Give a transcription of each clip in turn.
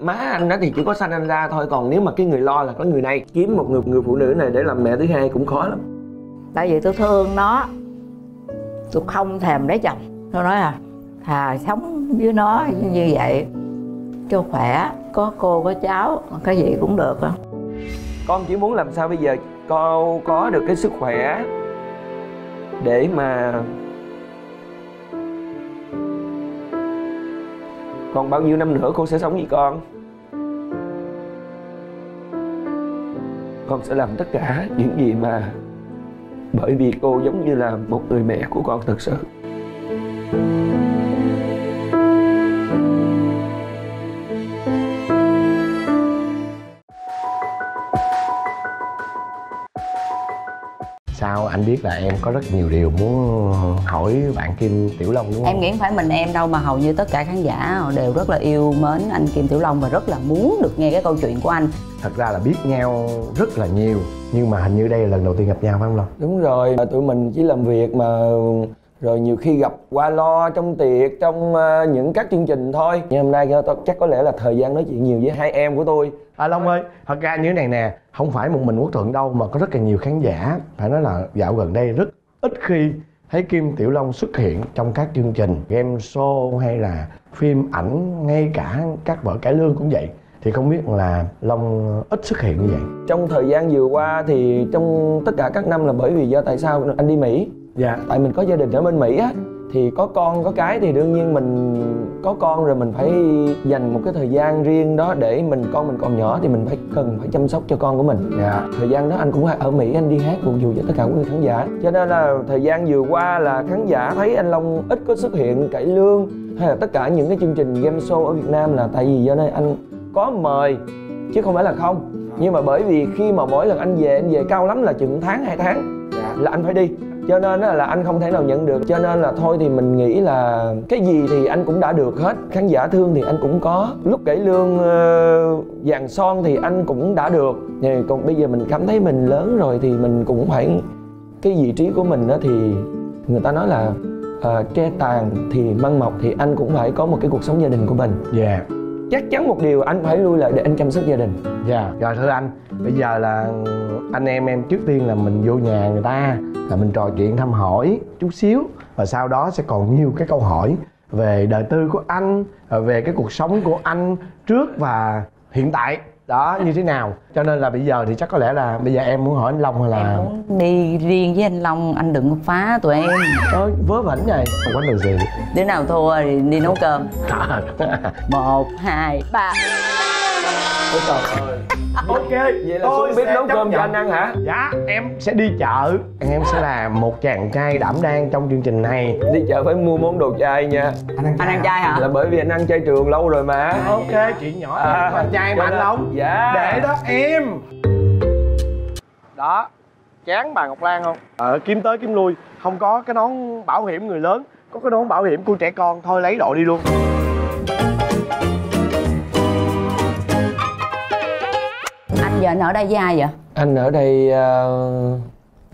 má anh đó thì chỉ có sanh anh ra thôi còn nếu mà cái người lo là có người này kiếm một người người phụ nữ này để làm mẹ thứ hai cũng khó lắm. Tại vì tôi thương nó tôi không thèm lấy chồng. Tôi nói à thà sống với nó như vậy cho khỏe có cô có cháu cái gì cũng được á. Con chỉ muốn làm sao bây giờ con có được cái sức khỏe để mà còn bao nhiêu năm nữa cô sẽ sống với con? Con sẽ làm tất cả những gì mà bởi vì cô giống như là một người mẹ của con thật sự. sao anh biết là em có rất nhiều điều muốn hỏi bạn kim tiểu long đúng không? Em nghĩ không phải mình em đâu mà hầu như tất cả khán giả họ đều rất là yêu mến anh kim tiểu long và rất là muốn được nghe cái câu chuyện của anh. Thật ra là biết nhau rất là nhiều nhưng mà hình như đây là lần đầu tiên gặp nhau phải không long? Đúng rồi tụi mình chỉ làm việc mà rồi nhiều khi gặp qua lo trong tiệc trong uh, những các chương trình thôi. Nhưng hôm nay chắc có lẽ là thời gian nói chuyện nhiều với hai em của tôi. À long ơi thật ra như thế này nè không phải một mình quốc thuận đâu mà có rất là nhiều khán giả. Phải nói là dạo gần đây rất ít khi thấy kim tiểu long xuất hiện trong các chương trình game show hay là phim ảnh ngay cả các vở cải lương cũng vậy. Thì không biết là long ít xuất hiện như vậy. Trong thời gian vừa qua thì trong tất cả các năm là bởi vì do tại sao anh đi mỹ dạ. Tại mình có gia đình ở bên mỹ á thì có con có cái thì đương nhiên mình có con rồi mình phải dành một cái thời gian riêng đó để mình con mình còn nhỏ thì mình phải cần phải chăm sóc cho con của mình. Dạ. thời gian đó anh cũng ở mỹ anh đi hát phục vụ cho tất cả quý khán giả. Cho nên là thời gian vừa qua là khán giả thấy anh long ít có xuất hiện cải lương hay là tất cả những cái chương trình game show ở việt nam là tại vì do đây anh có mời chứ không phải là không. Nhưng mà bởi vì khi mà mỗi lần anh về anh về cao lắm là chừng tháng hai tháng dạ. là anh phải đi cho nên là anh không thể nào nhận được. Cho nên là thôi thì mình nghĩ là cái gì thì anh cũng đã được hết. Khán giả thương thì anh cũng có. Lúc cải lương uh, vàng son thì anh cũng đã được. Thì còn bây giờ mình cảm thấy mình lớn rồi thì mình cũng phải cái vị trí của mình đó thì người ta nói là uh, tre tàn thì măng mọc thì anh cũng phải có một cái cuộc sống gia đình của mình. Dạ yeah chắc chắn một điều anh phải lui lại để anh chăm sóc gia đình dạ yeah. rồi thưa anh, bây giờ là anh em em trước tiên là mình vô nhà người ta, là mình trò chuyện thăm hỏi chút xíu, và sau đó sẽ còn nhiều cái câu hỏi về đời tư của anh, về cái cuộc sống của anh trước và hiện tại đó như thế nào? Cho nên là bây giờ thì chắc có lẽ là bây giờ em muốn hỏi anh long hay là em muốn đi riêng với anh long anh đừng phá tụi em. Ơi vớ vẩn này không có được gì. Đứa nào thua thì đi nấu cơm. Một hai ba. Ôi trời ơi Ok Vậy là Xuân biết nấu cơm cho anh ăn hả? Dạ em sẽ đi chợ. Em sẽ là một chàng trai đảm đang trong chương trình này. Đi chợ phải mua món đồ chay nha. Anh ăn, anh ăn chay hả? Là bởi vì anh ăn chay trường lâu rồi mà. Ok chuyện nhỏ à, Anh chay mà anh Long. Dạ. Để đó em. Đó Chán bà Ngọc Lan không? Ờ kiếm tới kiếm lui. Không có cái nón bảo hiểm người lớn. Có cái nón bảo hiểm của trẻ con. Thôi lấy đội đi luôn giờ anh ở đây với ai vậy? Anh ở đây uh,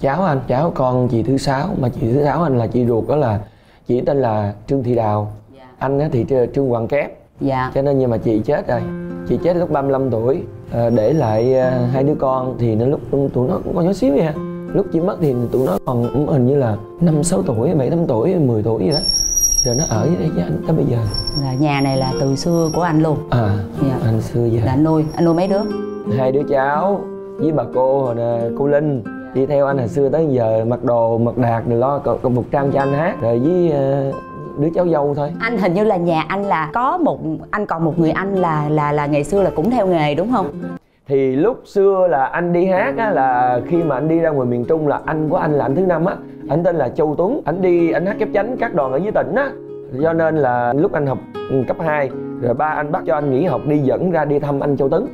cháu anh. Cháu con chị thứ sáu. Mà chị thứ sáu anh là chị ruột đó là chị tên là trương thị đào. Dạ. anh thì trương hoàng kép. Dạ. Cho nên nhưng mà chị chết rồi. Chị chết lúc 35 tuổi. Uh, để lại uh, hai đứa con thì nó lúc tụi nó cũng còn nhỏ xíu vậy lúc chị mất thì tụi nó còn hình như là năm sáu tuổi bảy tám tuổi 10 tuổi gì đó. Rồi nó ở đây với anh tới bây giờ. Là nhà này là từ xưa của anh luôn. À dạ. anh xưa dạ là anh nuôi anh nuôi mấy đứa hai đứa cháu với bà cô nè cô linh. Đi theo anh hồi xưa tới giờ mặc đồ mặc đạt rồi lo còn một trang cho anh hát. Rồi với uh, đứa cháu dâu thôi. Anh hình như là nhà anh là có một anh còn một người anh là là là ngày xưa là cũng theo nghề đúng không? Thì lúc xưa là anh đi hát á là khi mà anh đi ra ngoài miền trung là anh của anh là anh thứ năm á. Anh tên là châu tuấn. Anh đi anh hát kép chánh các đoàn ở dưới tỉnh á. Cho nên là lúc anh học cấp 2 rồi ba anh bắt cho anh nghỉ học đi dẫn ra đi thăm anh châu tấn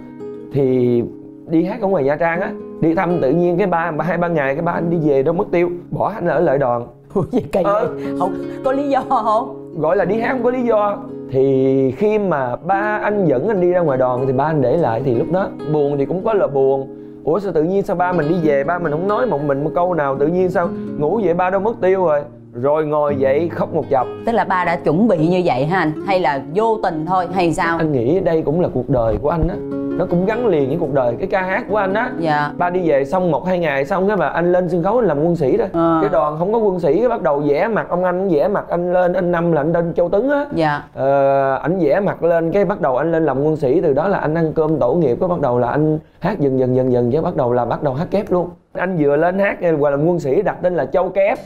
thì đi hát ở ngoài nha trang á đi thăm tự nhiên cái ba hai ba ngày cái ba anh đi về đâu mất tiêu bỏ anh ở lợi đoàn. Ủa gì kỳ ờ, không có lý do không? Gọi là đi hát không có lý do. Thì khi mà ba anh dẫn anh đi ra ngoài đoàn thì ba anh để lại thì lúc đó buồn thì cũng có là buồn. Ủa sao tự nhiên sao ba mình đi về ba mình không nói một mình một câu nào tự nhiên sao ngủ vậy ba đâu mất tiêu rồi. Rồi ngồi dậy khóc một chập. Tức là ba đã chuẩn bị như vậy ha anh? Hay là vô tình thôi hay sao? Anh nghĩ đây cũng là cuộc đời của anh á nó cũng gắn liền với cuộc đời. Cái ca hát của anh á dạ. ba đi về xong một hai ngày xong cái mà anh lên sân khấu anh làm quân sĩ đó. À. cái đoàn không có quân sĩ cái bắt đầu vẽ mặt ông anh vẽ mặt anh lên anh năm là anh lên châu tấn á. Dạ. Ờ, anh vẽ mặt lên cái bắt đầu anh lên làm quân sĩ từ đó là anh ăn cơm tổ nghiệp cái bắt đầu là anh hát dần dần dần dần chứ bắt đầu là bắt đầu hát kép luôn. Anh vừa lên hát qua làm quân sĩ đặt tên là châu kép.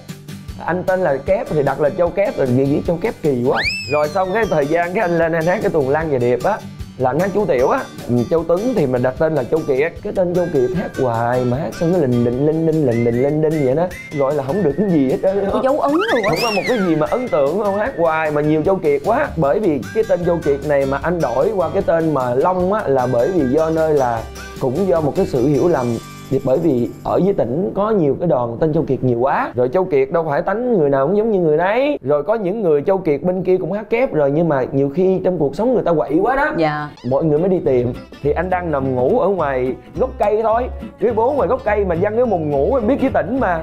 Anh tên là kép thì đặt là châu kép rồi nghĩ châu kép kỳ quá. Rồi xong cái thời gian cái anh lên anh hát cái tuần lan về điệp á là anh hát chú tiểu á. Ừ, châu tuấn thì mình đặt tên là châu kiệt. Cái tên châu kiệt hát hoài mà hát xong cái lình định linh đinh lình định linh đinh vậy đó. Gọi là không được cái gì hết trơn có dấu ấn luôn á. Không có một cái gì mà ấn tượng không hát hoài mà nhiều châu kiệt quá. Bởi vì cái tên châu kiệt này mà anh đổi qua cái tên mà long á là bởi vì do nơi là cũng do một cái sự hiểu lầm bởi vì ở dưới tỉnh có nhiều cái đoàn tên Châu Kiệt nhiều quá. Rồi Châu Kiệt đâu phải tánh người nào cũng giống như người đấy Rồi có những người Châu Kiệt bên kia cũng hát kép rồi Nhưng mà nhiều khi trong cuộc sống người ta quậy quá đó. Dạ. Mọi người mới đi tìm. Thì anh đang nằm ngủ ở ngoài gốc cây thôi. Cái bố ngoài gốc cây mà văng cái mùng ngủ em biết dưới tỉnh mà.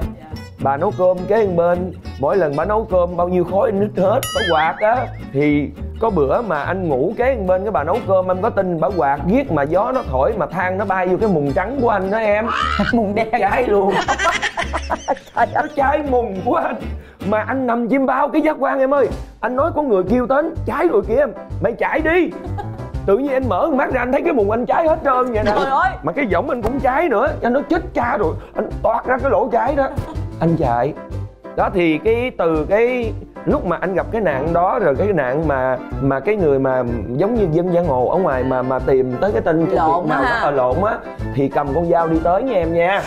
Bà nấu cơm kế bên. Mỗi lần bà nấu cơm bao nhiêu khói nứt hết có quạt á. Thì có bữa mà anh ngủ kế bên cái bà nấu cơm em có tin bà quạt giết mà gió nó thổi mà than nó bay vô cái mùng trắng của anh đó em. Mùng đen. Cháy luôn. Nó cháy mùng của anh. Mà anh nằm chim bao cái giác quan em ơi. Anh nói có người kêu đến cháy rồi kìa em. Mày chạy đi. Tự nhiên anh mở mắt ra anh thấy cái mùng anh cháy hết trơn vậy nè. Mà cái giọng anh cũng cháy nữa. Anh nói chết cha rồi. Anh toát ra cái lỗ cháy đó. Anh chạy. Đó thì cái từ cái lúc mà anh gặp cái nạn đó rồi cái nạn mà mà cái người mà giống như dân giang hồ ở ngoài mà mà tìm tới cái tên Lộn nào đó ở lộn á thì cầm con dao đi tới nha em nha.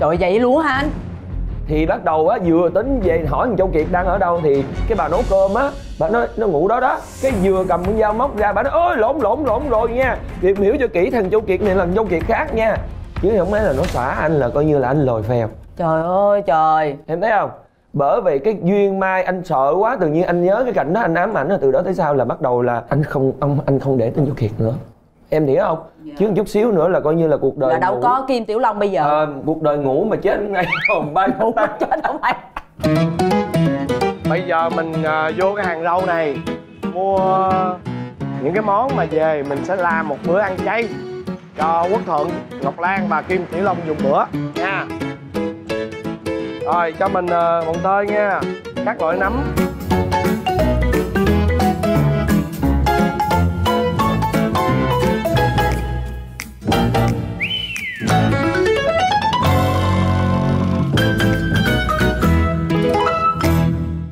Trời vậy luôn hả anh? Thì bắt đầu á vừa tính về hỏi thằng châu kiệt đang ở đâu thì cái bà nấu cơm á bà nói nó ngủ đó đó cái vừa cầm con dao móc ra bà nói ôi lộn lộn lộn rồi nha. Tìm hiểu cho kỹ thằng châu kiệt này là thằng châu kiệt khác nha. Chứ không nói là nó xả anh là coi như là anh lồi phèo. Trời ơi trời. Em thấy không bởi vì cái duyên mai anh sợ quá tự nhiên anh nhớ cái cảnh đó anh ám ảnh rồi từ đó tới sau là bắt đầu là anh không ông anh không để tên châu kiệt nữa. Em hiểu không? Chứ một chút xíu nữa là coi như là cuộc đời là đâu ngủ. có kim tiểu long bây giờ? Ờ, cuộc đời ngủ mà chết ngay hồn bay Ủa, chết không phải bây giờ mình à, vô cái hàng rau này mua những cái món mà về mình sẽ làm một bữa ăn chay cho quốc thuận ngọc lan và kim tiểu long dùng bữa nha rồi cho mình uh, mồng tơi nha. Các loại nấm.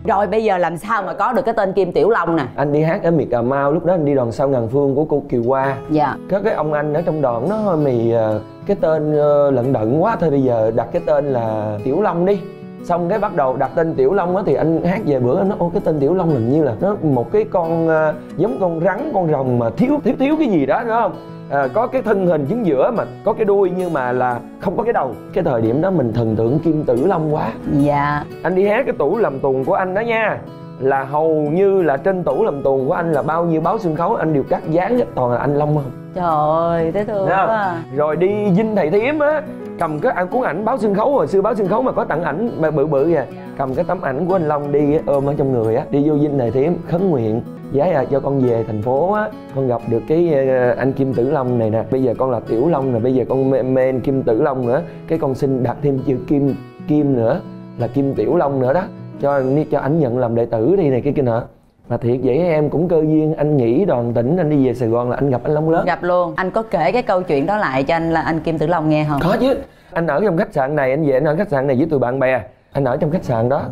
Rồi bây giờ làm sao mà có được cái tên kim tiểu long nè? Anh đi hát ở miệt cà mau lúc đó anh đi đoàn sau ngàn phương của cô kiều hoa. Dạ. Có cái ông anh ở trong đoàn nó thôi mày ờ, cái tên ờ, lận đận quá thôi bây giờ đặt cái tên là tiểu long đi. Xong cái bắt đầu đặt tên tiểu long á thì anh hát về bữa nó ô cái tên tiểu long hình như là nó một cái con ờ, giống con rắn con rồng mà thiếu thiếu thiếu cái gì đó nữa không? À, có cái thân hình chính giữa mà có cái đuôi nhưng mà là không có cái đầu. Cái thời điểm đó mình thần tượng kim tử long quá. Dạ. Anh đi hát cái tủ làm tuồng của anh đó nha. Là hầu như là trên tủ làm tuồng của anh là bao nhiêu báo sân khấu anh đều cắt dán hết. Toàn là anh long không trời ơi thế thương Thấy không? quá à. rồi đi dinh thầy thiếm á cầm cái anh cuốn ảnh báo sân khấu hồi xưa báo sân khấu mà có tặng ảnh mà bự bự kìa. Cầm cái tấm ảnh của anh long đi ôm ở trong người á đi vô dinh thầy thiếm khấn nguyện giái là cho con về thành phố á con gặp được cái ờ, anh kim tử long này nè. Bây giờ con là tiểu long nè bây giờ con mê, mê anh kim tử long nữa. Cái con xin đặt thêm chữ kim kim nữa là kim tiểu long nữa đó. Cho cho ảnh nhận làm đệ tử đi này cái kia nọ mà thiệt vậy em cũng cơ duyên anh nghỉ đoàn tỉnh anh đi về sài gòn là anh gặp anh long lớn. Gặp luôn. Anh có kể cái câu chuyện đó lại cho anh là anh kim tử long nghe không? Có chứ. Anh ở trong khách sạn này anh về anh ở khách sạn này với tụi bạn bè. Anh ở trong khách sạn đó.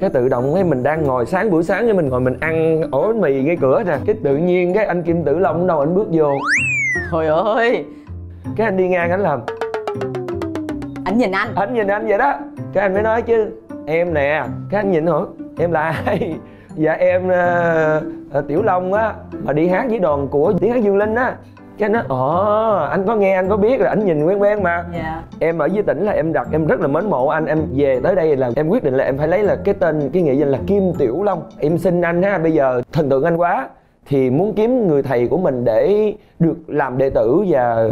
Cái tự động cái mình đang ngồi sáng buổi sáng cái mình ngồi mình ăn ổ bánh mì ngay cửa nè. Cái tự nhiên cái anh kim tử long đâu anh bước vô. Trời ơi. Cái anh đi ngang anh làm. Anh nhìn anh. Anh nhìn anh vậy đó. Cái anh mới nói chứ em nè. Cái anh nhìn hỏi em là ai dạ em ờ, ờ, tiểu long á mà đi hát với đoàn của tiếng hát dương linh á. Cái nói ồ anh có nghe anh có biết là anh nhìn quen quen mà. Dạ. Em ở dưới tỉnh là em đặt em rất là mến mộ anh em về tới đây là em quyết định là em phải lấy là cái tên cái nghệ danh là kim tiểu long. Em xin anh ha bây giờ thần tượng anh quá thì muốn kiếm người thầy của mình để được làm đệ tử và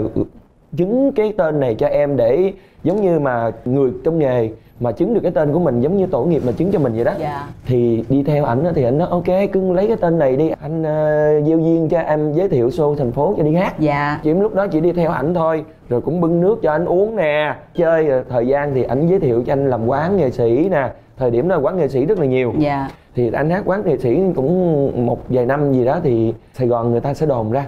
chứng cái tên này cho em để giống như mà người trong nghề mà chứng được cái tên của mình giống như tổ nghiệp mà chứng cho mình vậy đó. Dạ. thì đi theo ảnh thì ảnh nói ok cưng lấy cái tên này đi anh uh, gieo duyên cho em giới thiệu show thành phố cho đi hát. Dạ. Chỉ lúc đó chỉ đi theo ảnh thôi rồi cũng bưng nước cho anh uống nè chơi thời gian thì ảnh giới thiệu cho anh làm quán nghệ sĩ nè. Thời điểm đó quán nghệ sĩ rất là nhiều. Dạ. Thì anh hát quán nghệ sĩ cũng một vài năm gì đó thì sài gòn người ta sẽ đồn ra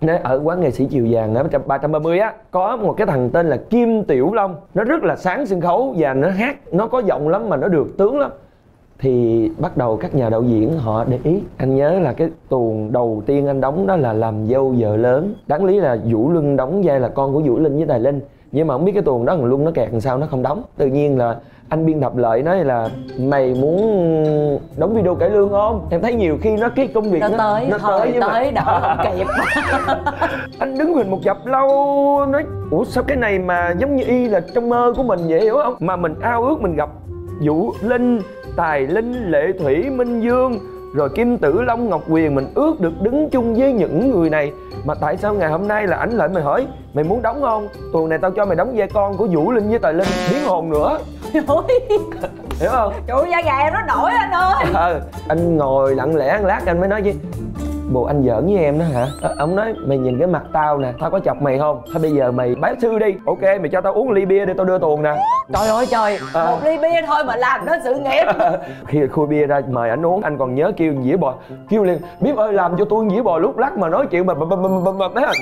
nó ở quán nghệ sĩ chiều vàng ở ba trăm ba mươi á, có một cái thằng tên là kim tiểu long. Nó rất là sáng sân khấu và nó hát, nó có giọng lắm mà nó được tướng lắm. Thì bắt đầu các nhà đạo diễn họ để ý. Anh nhớ là cái tuồng đầu tiên anh đóng đó là làm dâu vợ lớn. Đáng lý là vũ luân đóng vai là con của vũ linh với tài linh nhưng mà không biết cái tuồng đó thằng luân nó kẹt làm sao nó không đóng. Tự nhiên là anh biên tập lợi nói là mày muốn đóng video cải lương không? Em thấy nhiều khi nó cái công việc nó, nó tới nó thôi tới, tới mà. đỡ không kịp. Anh đứng hình một chập lâu nói ủa sao cái này mà giống như y là trong mơ của mình vậy hiểu không? Mà mình ao ước mình gặp vũ linh tài linh lệ thủy minh dương rồi kim tử long ngọc quyền mình ước được đứng chung với những người này. Mà tại sao ngày hôm nay là ảnh lại mày hỏi mày muốn đóng không? Tuần này tao cho mày đóng vai con của vũ linh với tài linh biến hồn nữa. Hiểu không? Trời da gà nó nổi anh ơi. Ờ anh ngồi lặng lẽ ăn lát anh mới nói với bộ anh giỡn với em đó hả? Ờ, ông nói mày nhìn cái mặt tao nè tao có chọc mày không? Thôi bây giờ mày bái sư đi. Ok mày cho tao uống ly bia để tao đưa tuồng nè. Trời ơi trời. Ờ. Một ly bia thôi mà làm nó sự nghiệp. Khi khui bia ra mời anh uống. Anh còn nhớ kêu dĩa bò kêu liền bíp ơi làm cho tôi dĩa bò lúc lắc mà nói chuyện mà bập bập bập bập bập đó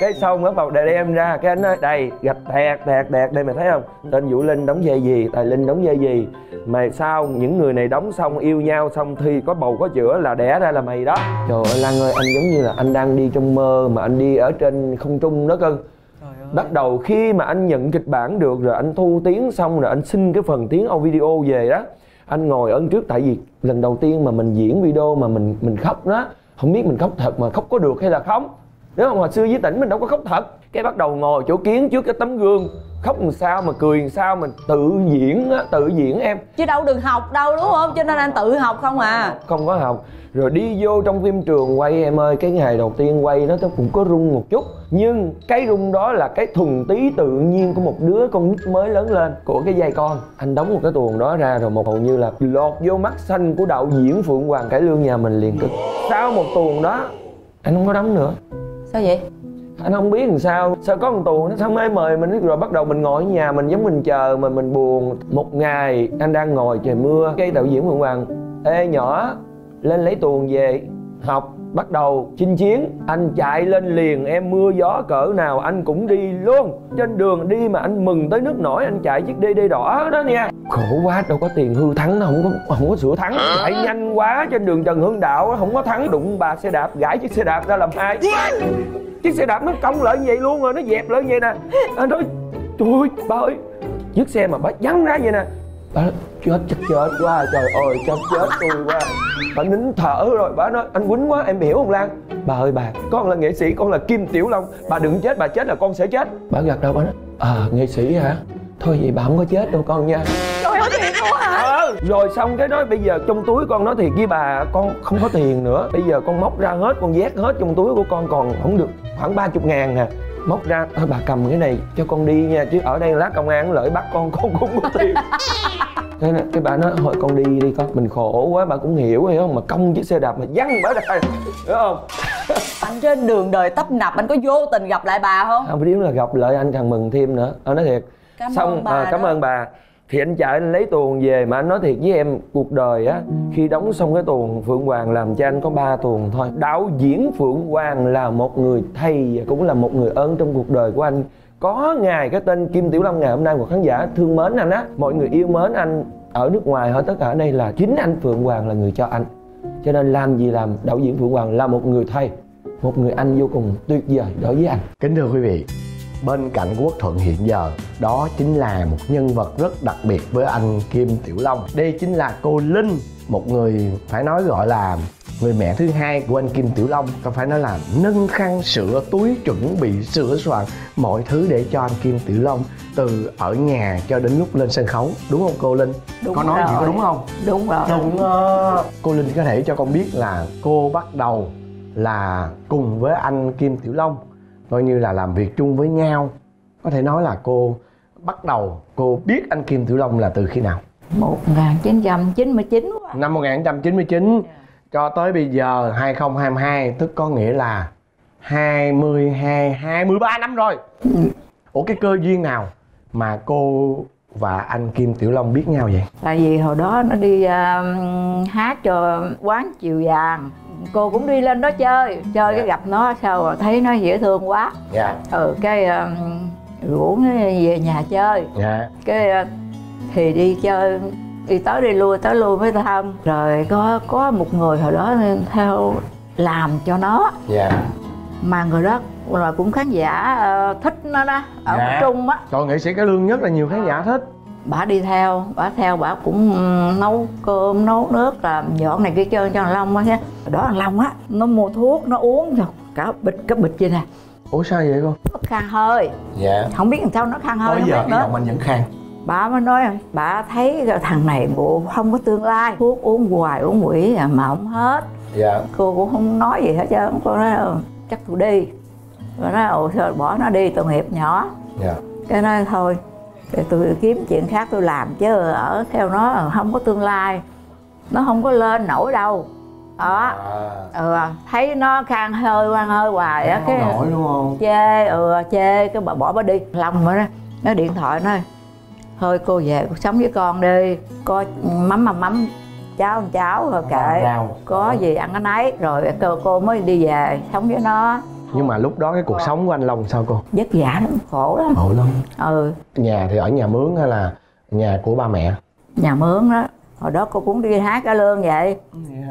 cái xong mới vào để đem ra cái anh nói đây gạch tẹt tẹt tẹt đây mày thấy không? Tên vũ linh đóng vai gì tài linh đóng vai gì? Mày sao những người này đóng xong yêu nhau xong thi có bầu có chữa là đẻ ra là mày đó. Trời ơi lan ơi anh giống như là anh đang đi trong mơ mà anh đi ở trên không trung đó cơ. Bắt đầu khi mà anh nhận kịch bản được rồi anh thu tiếng xong rồi anh xin cái phần tiếng audio video về đó anh ngồi ở trước. Tại vì lần đầu tiên mà mình diễn video mà mình mình khóc đó không biết mình khóc thật mà khóc có được hay là không? Nếu mà hồi xưa với tỉnh mình đâu có khóc thật. Cái bắt đầu ngồi chỗ kiến trước cái tấm gương khóc làm sao mà cười làm sao mình tự diễn á tự diễn em. Chứ đâu được học đâu đúng không? Cho nên anh tự học không à. Không có học. Rồi đi vô trong phim trường quay em ơi cái ngày đầu tiên quay nó cũng có rung một chút. Nhưng cái rung đó là cái thuần tí tự nhiên của một đứa con nít mới lớn lên của cái vai con. Anh đóng một cái tuồng đó ra rồi một hầu như là lọt vô mắt xanh của đạo diễn phượng hoàng cải lương nhà mình liền cực. Sau một tuồng đó anh không có đóng nữa. Sao vậy anh không biết làm sao. Sao có một tuồng nó sao mới mời mình? Rồi bắt đầu mình ngồi ở nhà mình giống mình chờ mà mình buồn. Một ngày anh đang ngồi trời mưa cái đạo diễn phượng hoàng ê nhỏ lên lấy tuồng về. Học bắt đầu chinh chiến. Anh chạy lên liền em mưa gió cỡ nào anh cũng đi luôn. Trên đường đi mà anh mừng tới nước nổi anh chạy chiếc DD đỏ đó nha. Khổ quá đâu có tiền hư thắng nó không có không có sửa thắng. Chạy nhanh quá trên đường Trần Hưng Đạo không có thắng. Đụng bà xe đạp gãi chiếc xe đạp ra làm hai chiếc xe đạp nó cong lại như vậy luôn rồi nó dẹp lại như vậy nè. Anh nói trời ơi ba ơi chiếc xe mà bà văng ra vậy nè. Bà nói, chết chết chết quá trời ơi chết chết tôi quá. Bà nín thở rồi bà nói anh quýnh quá em hiểu không lan? Bà ơi bà con là nghệ sĩ con là kim tiểu long. Bà đừng chết bà chết là con sẽ chết. Bà gật đầu bà nói ờ nghệ sĩ hả? Thôi vậy bà không có chết đâu con nha. Trời ơi thiệt luôn hả? Ờ. Rồi xong cái nói bây giờ trong túi con nói thiệt với bà con không có tiền nữa. Bây giờ con móc ra hết con vét hết trong túi của con còn không được khoảng ba chục ngàn nè. Móc ra thôi bà cầm cái này cho con đi nha chứ ở đây lát công an lợi bắt con con cũng có tiền. Thế nè cái bà nói thôi con đi đi con. Mình khổ quá bà cũng hiểu hiểu không? Mà công chiếc xe đạp mà văng bà ra hiểu không? Anh trên đường đời tấp nập anh có vô tình gặp lại bà không? Không biết là gặp lại anh càng mừng thêm nữa. Anh nói thiệt Cảm xong ơn bà à, cảm đó. ơn bà. Thì anh chạy anh lấy tuồng về mà anh nói thiệt với em cuộc đời á khi đóng xong cái tuồng phượng hoàng làm cho anh có ba tuồng thôi. Đạo diễn phượng hoàng là một người thầy và cũng là một người ơn trong cuộc đời của anh. Có ngài cái tên kim tiểu long ngày hôm nay của khán giả thương mến anh á mọi người yêu mến anh ở nước ngoài ở tất cả ở đây là chính anh phượng hoàng là người cho anh. Cho nên làm gì làm đạo diễn phượng hoàng là một người thầy một người anh vô cùng tuyệt vời đối với anh. Kính thưa quý vị, bên cạnh Quốc Thuận hiện giờ đó chính là một nhân vật rất đặc biệt với anh Kim Tiểu Long. Đây chính là cô Linh, một người phải nói gọi là người mẹ thứ hai của anh Kim Tiểu Long. Có phải nói là nâng khăn sửa túi chuẩn bị sửa soạn mọi thứ để cho anh Kim Tiểu Long từ ở nhà cho đến lúc lên sân khấu. Đúng không cô Linh? Đúng có nói gì có rồi. đúng không? đúng rồi Đúng đó. Cô Linh có thể cho con biết là cô bắt đầu là cùng với anh Kim Tiểu Long coi như là làm việc chung với nhau. Có thể nói là cô bắt đầu cô biết anh Kim Tiểu Long là từ khi nào 1999 quá. năm 1999 cho tới bây giờ 2022 tức có nghĩa là 22 23 năm rồi. Ủa cái cơ duyên nào mà cô và anh Kim Tiểu Long biết nhau vậy? tại vì hồi đó nó đi à, hát cho quán chiều vàng cô cũng đi lên đó chơi chơi cái gặp nó sao mà thấy nó dễ thương quá. Dạ. Ừ cái à, rủ nó về nhà chơi. Dạ. Cái à, thì đi chơi đi tới đi lui tới lui với thân rồi có có một người hồi đó theo làm cho nó. Dạ. Mà người đó là cũng khán giả ờ, thích nó đó ở Dạ. trung á. Trời nghệ sĩ cái lương nhất là nhiều khán giả thích bà đi theo bà theo bà cũng ừ, nấu cơm nấu nước làm dọn này kia trơn cho thằng long á đó thằng long á nó mua thuốc nó uống rồi cả bịch cái bịch vậy nè. Ủa sao vậy cô? nó khang hơi. Dạ. Không biết làm sao nó khang hơi Tới không giờ cái giọng anh vẫn khang. Bà mới nói bà thấy thằng này bộ không có tương lai thuốc uống hoài uống quỷ mà không hết. Dạ. Cô cũng không nói gì hết trơn cô nói "Ừ, chắc tôi đi. Rồi nói ồ thôi bỏ nó đi tội nghiệp nhỏ. Dạ. Cái nói thôi để tôi kiếm chuyện khác tôi làm chứ ở theo nó không có tương lai. Nó không có lên nổi đâu. Đó. À, ừ, thấy nó khang hơi quan hơi hoài á cái nổi đúng không? chê ừ chê cái bà bỏ bà đi. Lòng mà nó nó điện thoại nói thôi cô về cô sống với con đi có mắm mà mắm cháo ăn cháo rồi kệ. có gì ăn cái nấy. Rồi cô, cô mới đi về sống với nó Nhưng mà lúc đó cái cuộc sống của anh Long sao cô? vất vả lắm khổ lắm. Khổ lắm. Ừ. Nhà thì ở nhà mướn hay là nhà của ba mẹ? nhà mướn đó. Hồi đó cô cũng đi hát cả lương vậy.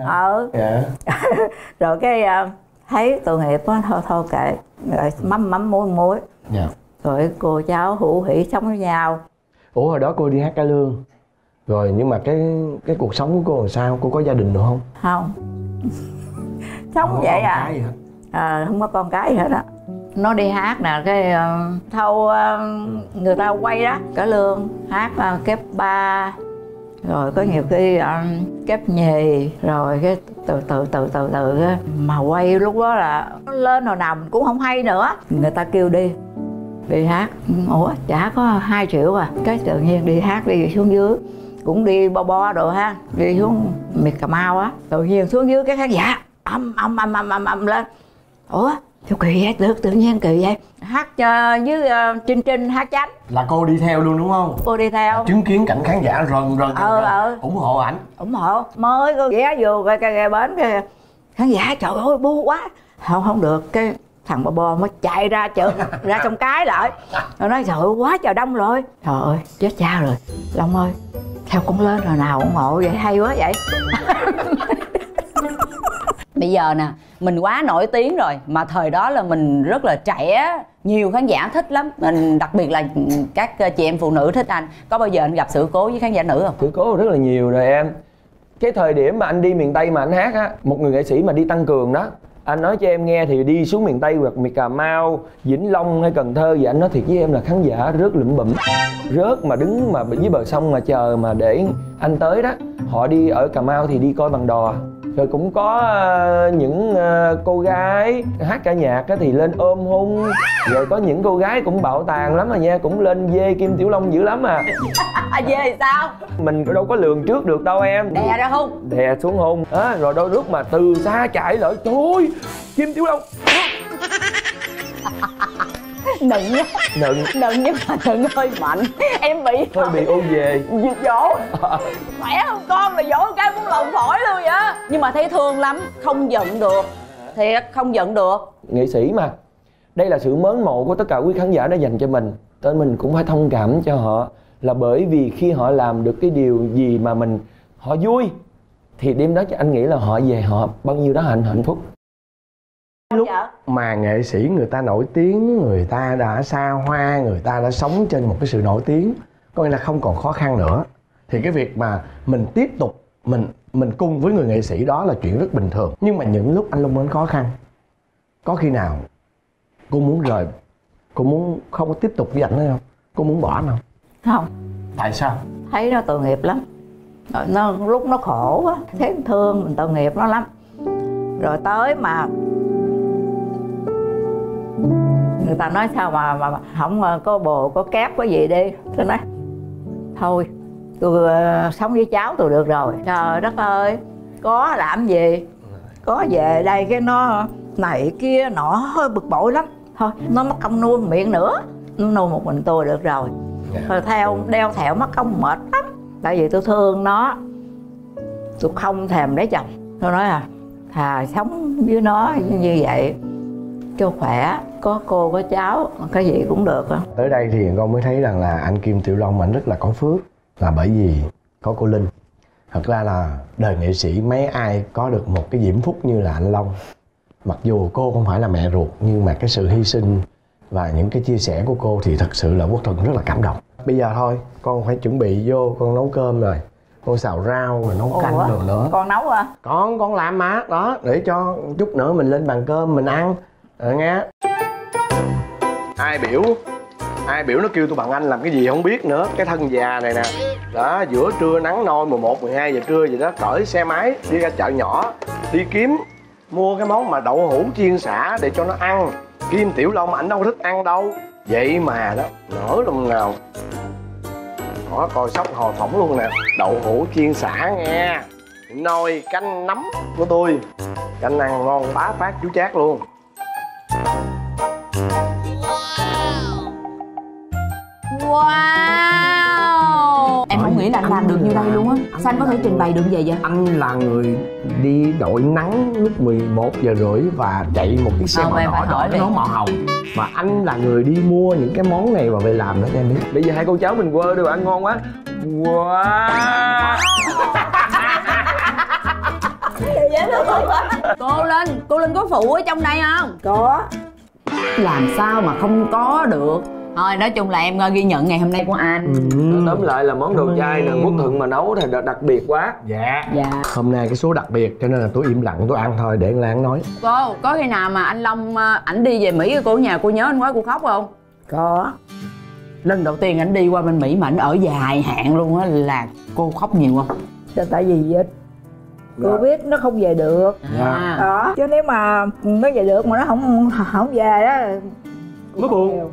Ờ Dạ. Rồi cái à, thấy tội nghiệp á thôi thôi kệ. Rồi mắm mắm muối muối. Dạ. Rồi cô cháu hữu hỉ sống với nhau. Ủa hồi đó cô đi hát cải lương. Rồi nhưng mà cái cái cuộc sống của cô làm sao? Cô có gia đình được không? không. Sống vậy à à, không có con cái hết á. Nó đi hát nè cái ờ, thâu ờ, người ta quay đó cả lương hát ờ, kép ba rồi có nhiều khi kép nhì rồi cái từ từ từ từ từ mà quay lúc đó là nó lên hồi nào mình cũng không hay nữa. Người ta kêu đi đi hát. Ủa chả có 2 triệu à. Cái tự nhiên đi hát đi xuống dưới cũng đi bo bo đồ ha đi xuống miệt cà mau á. Tự nhiên xuống dưới cái khán giả âm âm âm âm âm âm lên ủa sao kỳ vậy? Tự, tự nhiên kỳ vậy. Hát cho với uh, trinh trinh hát chánh. Là cô đi theo luôn đúng không? cô đi theo. Chứng kiến cảnh khán giả rần rần Ờ, ờ. ủng hộ ảnh. Ủng hộ. Mới có ghé vô cái cái, bến cái khán giả trời ơi bu quá. Không không được. Cái thằng bò bò mới chạy ra chợ ra trong cái lại. Rồi nói trời ơi quá trời đông rồi. Trời ơi chết cha rồi. Long ơi theo con lên rồi nào ủng hộ? Vậy hay quá vậy bây giờ nè, mình quá nổi tiếng rồi, mà thời đó là mình rất là trẻ, nhiều khán giả thích lắm. Mình đặc biệt là các ờ, chị em phụ nữ thích anh. Có bao giờ anh gặp sự cố với khán giả nữ không? Sự cố rất là nhiều rồi em. Cái thời điểm mà anh đi miền tây mà anh hát á, một người nghệ sĩ mà đi tăng cường đó, anh nói cho em nghe thì đi xuống miền tây hoặc miền cà mau, vĩnh long hay cần thơ vậy, anh nói thiệt với em là khán giả rớt lụm bụm. Rớt mà đứng mà dưới bờ sông mà chờ mà để anh tới đó, họ đi ở cà mau thì đi coi bằng đò rồi cũng có ờ, những ờ, cô gái hát ca nhạc á thì lên ôm hôn. Rồi có những cô gái cũng bạo tàn lắm mà nha cũng lên dê kim tiểu long dữ lắm à. À về thì sao? Mình đâu có lường trước được đâu em. Đè ra hôn. Đè xuống hôn. Á rồi đôi lúc mà từ xa chạy lại ơi kim tiểu long nựng nhá nựng. Nựng nhưng mà nựng hơi mạnh. Em bị hơi bị ô về dỗ. Khỏe hơn con? Là dỗ cái muốn lồng phổi luôn vậy nhưng mà thấy thương lắm không giận được. Thiệt không giận được. Nghệ sĩ mà. Đây là sự mến mộ của tất cả quý khán giả đã dành cho mình. Nên mình cũng phải thông cảm cho họ. Là bởi vì khi họ làm được cái điều gì mà mình họ vui thì đêm đó anh nghĩ là họ về họ bao nhiêu đó hạnh hạnh phúc lúc mà nghệ sĩ người ta nổi tiếng người ta đã xa hoa người ta đã sống trên một cái sự nổi tiếng có nghĩa là không còn khó khăn nữa. Thì cái việc mà mình tiếp tục mình mình cùng với người nghệ sĩ đó là chuyện rất bình thường. Nhưng mà những lúc anh Long Mến khó khăn có khi nào cô muốn rời cô muốn không có tiếp tục với ảnh nữa không? Cô muốn bỏ anh không? Không. Tại sao? Thấy nó tội nghiệp lắm. Rồi nó lúc nó khổ á thấy thương mình tội nghiệp nó lắm. Rồi tới mà người ta nói sao mà mà không có bồ có kép có gì đi. Tôi nói thôi tôi uh, sống với cháu tôi được rồi. Trời đất ơi có làm gì? Có về đây cái nó này kia nọ hơi bực bội lắm. Thôi nó mất công nuôi miệng nữa nó nuôi một mình tôi được rồi. Dạ. theo đeo thẹo mất công mệt lắm. Tại vì tôi thương nó tôi không thèm lấy chồng. Tôi nói à thà sống với nó như vậy cho khỏe có cô có cháu cái gì cũng được tới đây thì con mới thấy rằng là anh kim tiểu long anh rất là có phước là bởi vì có cô linh. Thật ra là đời nghệ sĩ mấy ai có được một cái diễm phúc như là anh long. Mặc dù cô không phải là mẹ ruột nhưng mà cái sự hy sinh và những cái chia sẻ của cô thì thật sự là quốc thuận rất là cảm động. Bây giờ thôi con phải chuẩn bị vô con nấu cơm rồi. Con xào rau rồi nấu canh Ủa, nữa. Con nấu à? Con con làm mà. Đó để cho chút nữa mình lên bàn cơm mình ăn rồi nghe. Ai biểu? Ai biểu nó kêu tôi bằng anh làm cái gì không biết nữa. Cái thân già này nè. Đó giữa trưa nắng nôi 11, 12 giờ trưa gì đó cởi xe máy đi ra chợ nhỏ đi kiếm mua cái món mà đậu hũ chiên xả để cho nó ăn. Kim tiểu long ảnh đâu thích ăn đâu. Vậy mà đó nở lòng nào có coi sóc hồi phỏng luôn nè. Đậu hũ chiên xả nghe. Nồi canh nấm của tôi. Canh ăn ngon bá phát chú chát luôn. Sao anh có thể trình bày được vậy vậy? Anh là người đi đội nắng lúc 11 giờ rưỡi và chạy một chiếc xe ờ, màu đỏ đỏ nó màu hồng. Mà anh là người đi mua những cái món này và về làm đó cho em biết. Bây giờ hai cô cháu mình quơ được ăn ngon quá. Wow cô linh cô linh có phụ ở trong đây không? Có. Làm sao mà không có được thôi nói chung là em ghi nhận ngày hôm nay của anh. Ừ. tóm lại là món đồ chay là quốc thuận mà nấu thì đặc biệt quá. Dạ. Dạ. Hôm nay cái số đặc biệt cho nên là tôi im lặng tôi ăn thôi để lan nói. Cô có khi nào mà anh long ờ, ảnh đi về mỹ cô nhà cô nhớ anh quá cô khóc không? Có. Lần đầu tiên ảnh đi qua bên mỹ mà ảnh ở dài hạn luôn á là cô khóc nhiều không? Tại vì dịch? Cô dạ. biết nó không về được. Dạ. đó chứ nếu mà nó về được mà nó không không về đó mới buồn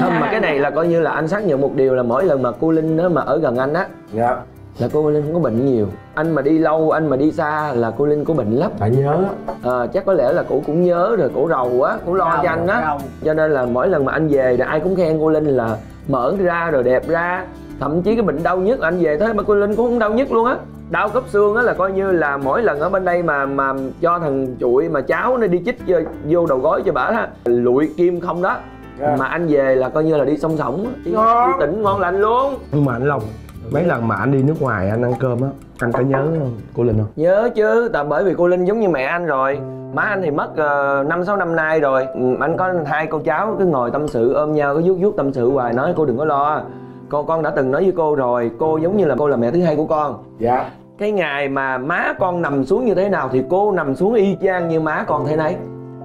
không mà cái này là coi như là anh xác nhận một điều là mỗi lần mà cô linh đó mà ở gần anh á dạ. là cô linh không có bệnh nhiều. Anh mà đi lâu anh mà đi xa là cô linh có bệnh lắm. Phải nhớ. À, chắc có lẽ là cổ cũng nhớ rồi cổ rầu á cổ lo cho anh á. cho nên là mỗi lần mà anh về thì ai cũng khen cô linh là mở ra rồi đẹp ra. Thậm chí cái bệnh đau nhức anh về thế mà cô linh cũng không đau nhức luôn á. Đau khớp xương á là coi như là mỗi lần ở bên đây mà mà cho thằng chuỗi mà cháu nó đi chích vô, vô đầu gối cho bả á lụi kim không đó yeah. Dạ. mà anh về là coi như là đi song sổng đi, đi tỉnh ngon lành luôn. Nhưng mà anh long mấy lần mà anh đi nước ngoài anh ăn cơm á anh có nhớ cô linh không? Nhớ chứ tại bởi vì cô linh giống như mẹ anh rồi. Má anh thì mất ờ, năm uh, sáu năm nay rồi. Ừ, anh có hai cô cháu cứ ngồi tâm sự ôm nhau cứ vuốt vuốt tâm sự hoài nói cô đừng có lo. Con con đã từng nói với cô rồi cô giống như là cô là mẹ thứ hai của con. Dạ. Cái ngày mà má con nằm xuống như thế nào thì cô nằm xuống y chang như má con thế này.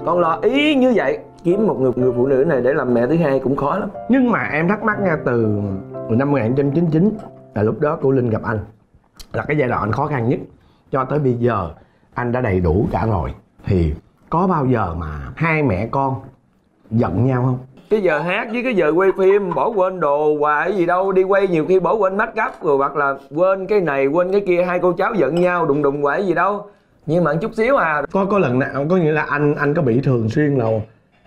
Con lo ý như vậy kiếm một người người phụ nữ này để làm mẹ thứ hai cũng khó lắm. Nhưng mà em thắc mắc nha từ năm 1999 là lúc đó cô linh gặp anh. Là cái giai đoạn khó khăn nhất. Cho tới bây giờ anh đã đầy đủ cả rồi. Thì có bao giờ mà hai mẹ con giận nhau không? Cái giờ hát với cái giờ quay phim bỏ quên đồ hoài gì đâu đi quay nhiều khi bỏ quên mắt up rồi hoặc là quên cái này quên cái kia hai cô cháu giận nhau đùng đùng hoài gì đâu. Nhưng mà chút xíu à. Có có lần nào có nghĩa là anh anh có bị thường xuyên là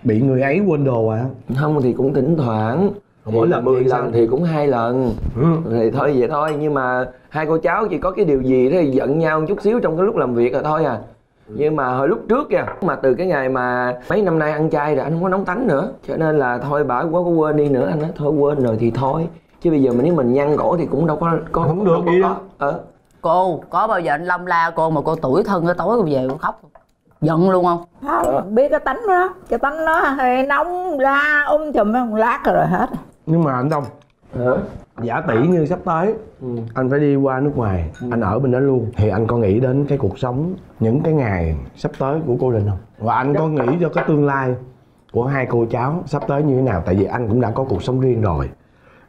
bị người ấy quên đồ à? Không thì cũng thỉnh thoảng. Mỗi lần 10 lần thì cũng hai lần. Ừ. thì thôi vậy thôi nhưng mà hai cô cháu chỉ có cái điều gì thì giận nhau chút xíu trong cái lúc làm việc rồi thôi à. Nhưng mà hồi lúc trước kìa mà từ cái ngày mà mấy năm nay ăn chay rồi anh không có nóng tánh nữa. Cho nên là thôi bà quá có quên đi nữa anh nói thôi quên rồi thì thôi. Chứ bây giờ mình nếu mình nhăn cổ thì cũng đâu có có không được gì có, ờ. cô có bao giờ anh long la cô mà cô tuổi thân cái tối cô về cô khóc giận luôn không? Không biết cái tánh đó. Cái tánh nó hay nóng la ôm chùm một lát rồi hết. Nhưng mà anh đông Hả? giả tỷ như sắp tới ừ. anh phải đi qua nước ngoài ừ. anh ở bên đó luôn. Thì anh có nghĩ đến cái cuộc sống những cái ngày sắp tới của cô linh không? Và anh có nghĩ cho cái tương lai của hai cô cháu sắp tới như thế nào? Tại vì anh cũng đã có cuộc sống riêng rồi.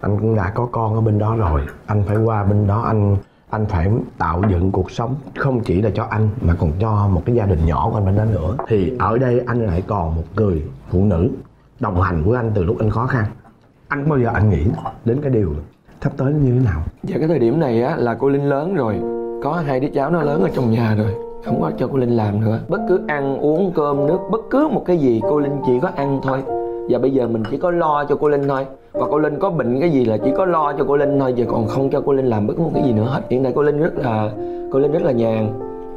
Anh cũng đã có con ở bên đó rồi. Anh phải qua bên đó anh anh phải tạo dựng cuộc sống không chỉ là cho anh, mà còn cho một cái gia đình nhỏ của anh bên đó nữa. Thì ở đây anh lại còn một người phụ nữ đồng hành với anh từ lúc anh khó khăn. Anh bao giờ anh nghĩ đến cái điều sắp tới nó như thế nào? Dạ cái thời điểm này á, là cô linh lớn rồi. Có hai đứa cháu nó lớn ở trong nhà rồi. Không có cho cô linh làm nữa. Bất cứ ăn uống, cơm, nước, bất cứ một cái gì cô linh chỉ có ăn thôi và bây giờ mình chỉ có lo cho cô linh thôi. Và cô linh có bệnh cái gì là chỉ có lo cho cô linh thôi, giờ còn không cho cô linh làm bất cứ một cái gì nữa hết. Hiện nay cô linh rất là, cô linh rất là nhàn.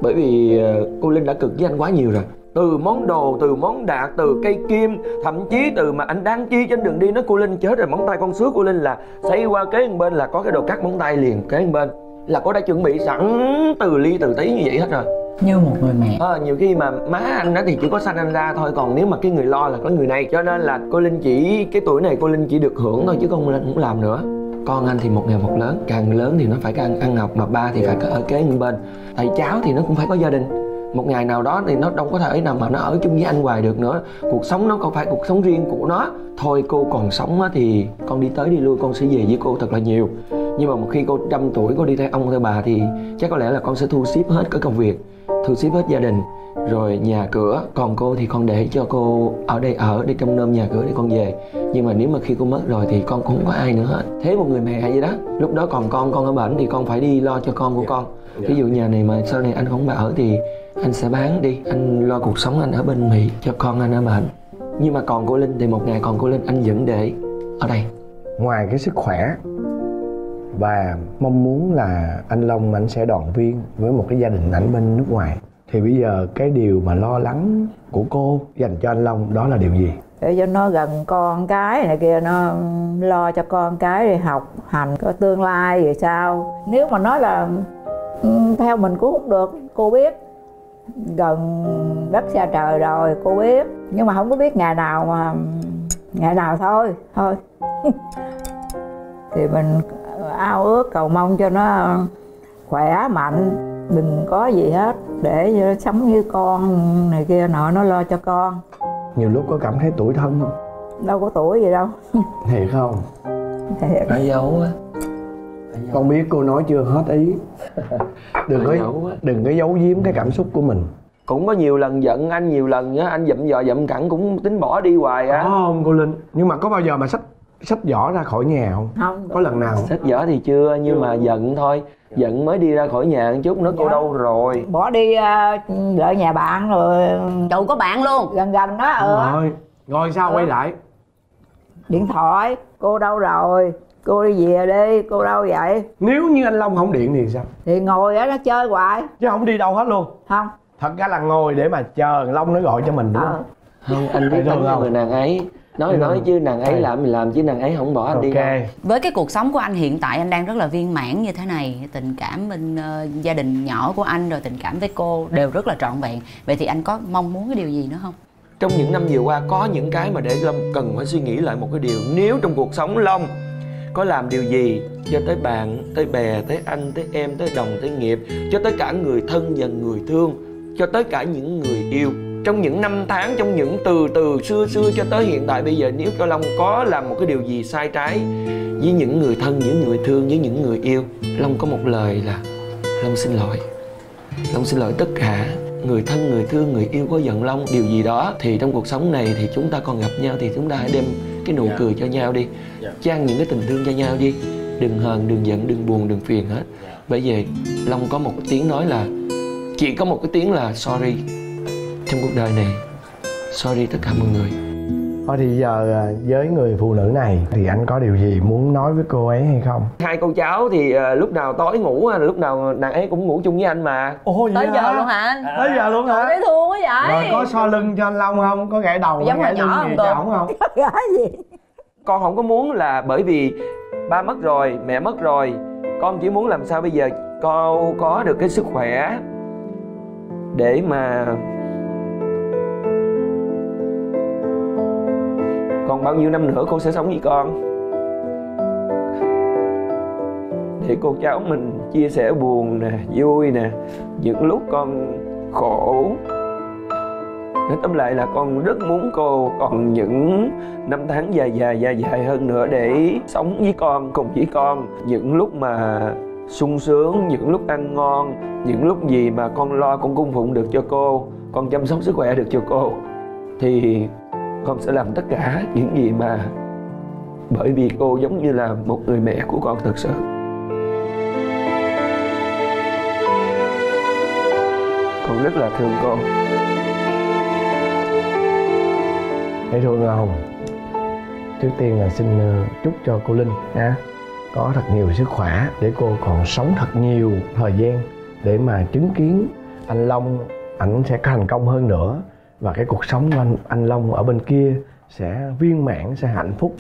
Bởi vì ờ, cô linh đã cực với anh quá nhiều rồi. Từ món đồ, từ món đạc từ cây kim, thậm chí từ mà anh đang chi trên đường đi nó cô linh chết rồi, móng tay con sứa cô linh là xây qua kế bên là có cái đồ cắt móng tay liền, kế bên là cô đã chuẩn bị sẵn từ ly, từ tí như vậy hết rồi như một người mẹ. À, nhiều khi mà má anh đó thì chỉ có sanh anh ra thôi còn nếu mà cái người lo là có người này cho nên là cô linh chỉ cái tuổi này cô linh chỉ được hưởng thôi chứ không linh cũng làm nữa. Con anh thì một ngày một lớn càng lớn thì nó phải ăn ăn học mà ba thì phải có ở kế bên. Thầy cháu thì nó cũng phải có gia đình. Một ngày nào đó thì nó đâu có thể nào mà nó ở chung với anh hoài được nữa. Cuộc sống nó không phải cuộc sống riêng của nó. Thôi cô còn sống thì con đi tới đi lui con sẽ về với cô thật là nhiều nhưng mà một khi cô trăm tuổi cô đi theo ông theo bà thì chắc có lẽ là con sẽ thu xếp hết cái công việc thu xếp hết gia đình. Rồi nhà cửa còn cô thì con để cho cô ở đây ở đi trong nôm nhà cửa để con về. Nhưng mà nếu mà khi cô mất rồi thì con cũng không có ai nữa hết. Thế một người mẹ vậy đó. Lúc đó còn con con ở bệnh thì con phải đi lo cho con của con. Ví dụ nhà này mà sau này anh không bà ở thì anh sẽ bán đi. Anh lo cuộc sống anh ở bên mỹ cho con anh ở bệnh nhưng mà còn cô linh thì một ngày còn cô linh anh vẫn để ở đây. Ngoài cái sức khỏe và mong muốn là anh long anh sẽ đoàn viên với một cái gia đình ảnh bên nước ngoài. Thì bây giờ cái điều mà lo lắng của cô dành cho anh long đó là điều gì? Để cho nó gần con cái này kia, nó lo cho con cái đi học hành, có tương lai về sao? Nếu mà nói là theo mình cũng không được, cô biết. Gần đất xa trời rồi, cô biết. Nhưng mà không có biết ngày nào mà, ngày nào thôi thôi. Thì mình ao ước cầu mong cho nó khỏe mạnh đừng có gì hết để sống như con này kia nọ nó lo cho con. Nhiều lúc có cảm thấy tuổi thân không? Đâu có tuổi gì đâu. Thiệt không? Thiệt. Phải giấu á. Con biết cô nói chưa hết ý. Đừng có đừng có giấu giếm cái cảm xúc của mình. Cũng có nhiều lần giận anh nhiều lần á anh dậm dò dậm cẳng cũng tính bỏ đi hoài á có không cô linh? Nhưng mà có bao giờ mà sách sách vỏ ra khỏi nhà không? Không có lần nào? Sách vở thì chưa nhưng chưa. mà giận thôi. Giận mới đi ra khỏi nhà một chút nữa cô dạ. đâu rồi? Bỏ đi uh, ở nhà bạn rồi trời có bạn luôn. gần gần đó ừ. rồi. Rồi sao ừ. quay lại? Điện thoại. Cô đâu rồi? Cô đi về đi cô đâu vậy? Nếu như anh long không điện thì sao? Thì ngồi ở đó chơi hoài. Chứ không đi đâu hết luôn. Không. Thật ra là ngồi để mà chờ long nó gọi cho mình đúng không? Không anh biết anh người nàng ấy nói nói chứ nàng ấy làm mình làm chứ nàng ấy không bỏ anh okay. đi đâu. Với cái cuộc sống của anh hiện tại anh đang rất là viên mãn như thế này tình cảm bên uh, gia đình nhỏ của anh rồi tình cảm với cô đều rất là trọn vẹn. Vậy thì anh có mong muốn cái điều gì nữa không? Trong những năm vừa qua có những cái mà để long cần phải suy nghĩ lại một cái điều. Nếu trong cuộc sống long có làm điều gì cho tới bạn tới bè tới anh tới em tới đồng tới nghiệp cho tới cả người thân và người thương cho tới cả những người yêu trong những năm tháng trong những từ từ xưa xưa cho tới hiện tại bây giờ nếu cho long có làm một cái điều gì sai trái với những người thân những người thương với những người yêu long có một lời là long xin lỗi long xin lỗi tất cả người thân người thương người yêu có giận long điều gì đó thì trong cuộc sống này thì chúng ta còn gặp nhau thì chúng ta hãy đem cái nụ yeah. Dạ. cười cho nhau đi yeah. Dạ. trang những cái tình thương cho nhau đi đừng hờn đừng giận đừng buồn đừng phiền hết yeah. Dạ. bởi vì long có một tiếng nói là chỉ có một cái tiếng là sorry trong cuộc đời này. Sorry tất cả mọi người. Thôi thì giờ à, với người phụ nữ này thì anh có điều gì muốn nói với cô ấy hay không? Hai cô cháu thì uh, lúc nào tối ngủ lúc nào nàng ấy cũng ngủ chung với anh mà. Ồ tới giờ hả? luôn hả anh? À. tới giờ luôn hả? Dễ thương quá vậy. Rồi có so lưng cho anh long không? Có gãy đầu giống gãy lưng nhỏ gì cho ổng không? Gãy gì? Con không có muốn là bởi vì ba mất rồi mẹ mất rồi. Con chỉ muốn làm sao bây giờ con có được cái sức khỏe để mà còn bao nhiêu năm nữa con sẽ sống với con? Để cô cháu mình chia sẻ buồn nè, vui nè, những lúc con khổ. Nói tóm lại là con rất muốn cô còn những năm tháng dài dài dài dài hơn nữa để sống với con, cùng với con. Những lúc mà sung sướng, những lúc ăn ngon, những lúc gì mà con lo con cung phụng được cho cô, con chăm sóc sức khỏe được cho cô. Thì con sẽ làm tất cả những gì mà bởi vì cô giống như là một người mẹ của con thực sự. Con rất là thương cô. Hãy thương không trước tiên là xin ờ, chúc cho cô linh á có thật nhiều sức khỏe để cô còn sống thật nhiều thời gian để mà chứng kiến anh long ảnh sẽ thành công hơn nữa và cái cuộc sống của anh anh long ở bên kia sẽ viên mãn, sẽ hạnh phúc.